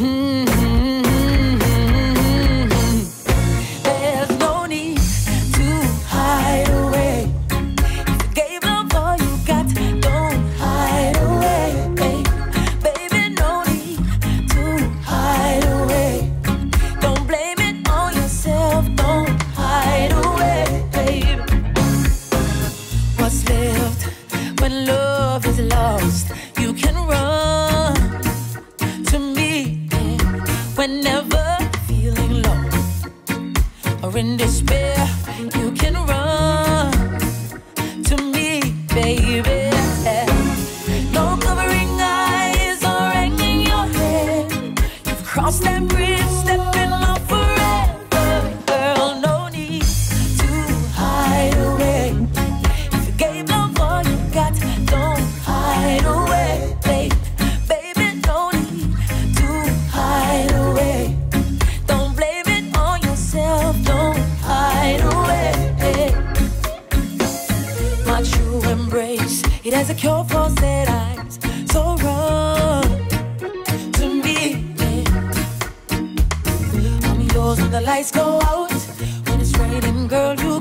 Hmm. Whenever feeling low or in despair, you can run to me, baby. It has a cure for sad eyes. So run to me. I'm yours when the lights go out. When it's raining, girl, you